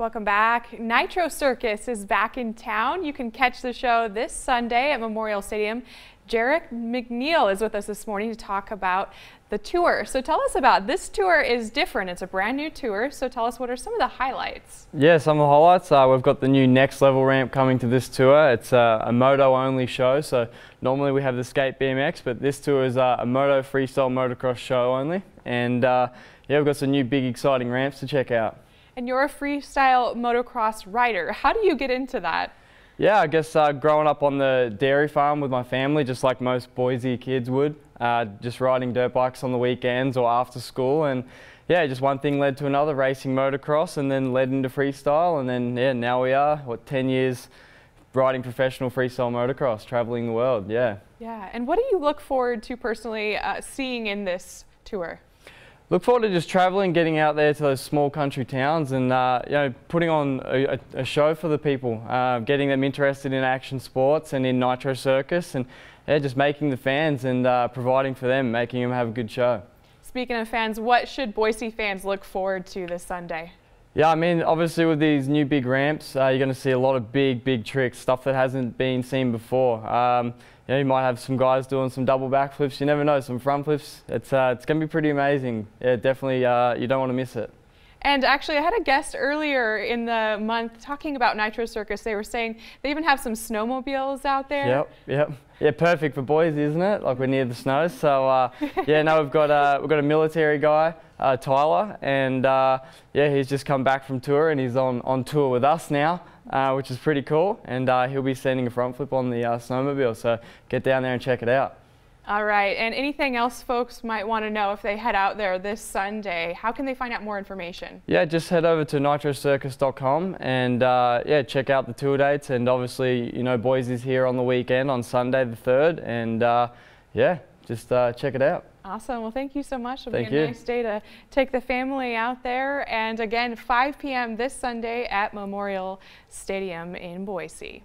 Welcome back. Nitro Circus is back in town. You can catch the show this Sunday at Memorial Stadium. Jarryd McNeil is with us this morning to talk about the tour. So tell us about this tour is different. It's a brand new tour. So tell us what are some of the highlights? Yeah, some of the highlights. Uh, we've got the new next level ramp coming to this tour. It's a, a moto only show. So normally we have the skate BMX, but this tour is a, a moto freestyle motocross show only. And uh, yeah, we've got some new big exciting ramps to check out. And you're a freestyle motocross rider. How do you get into that? Yeah, I guess uh, growing up on the dairy farm with my family, just like most Boise kids would, uh, just riding dirt bikes on the weekends or after school. And yeah, just one thing led to another, racing motocross and then led into freestyle. And then yeah, now we are, what, 10 years riding professional freestyle motocross, traveling the world, yeah. Yeah, and what do you look forward to personally uh, seeing in this tour? Look forward to just traveling, getting out there to those small country towns and uh, you know, putting on a, a, show for the people, uh, getting them interested in action sports and in Nitro Circus and yeah, just making the fans and uh, providing for them, making them have a good show. Speaking of fans, what should Boise fans look forward to this Sunday? Yeah, I mean, obviously with these new big ramps, uh, you're going to see a lot of big, big tricks, stuff that hasn't been seen before. Um, you, know, you might have some guys doing some double backflips. You never know, some front flips. It's uh, it's going to be pretty amazing. Yeah, definitely, uh, you don't want to miss it. And actually, I had a guest earlier in the month talking about Nitro Circus. They were saying they even have some snowmobiles out there. Yep, yep. Yeah, perfect for Boise, isn't it? Like we're near the snow. So uh, yeah, Now we've got uh, we've got a military guy, uh, Tyler, and uh, yeah, he's just come back from tour and he's on on tour with us now, uh, which is pretty cool. And uh, he'll be sending a front flip on the snowmobile. So get down there and check it out. All right, and anything else folks might want to know if they head out there this Sunday, how can they find out more information? Yeah, just head over to nitrocircus.com and uh, yeah, check out the tour dates and obviously, you know, Boise's here on the weekend on Sunday the 3rd and uh, yeah, just uh, check it out. Awesome. Well, thank you so much. It'll thank be a you. nice day to take the family out there. And again, 5 p.m. this Sunday at Memorial Stadium in Boise.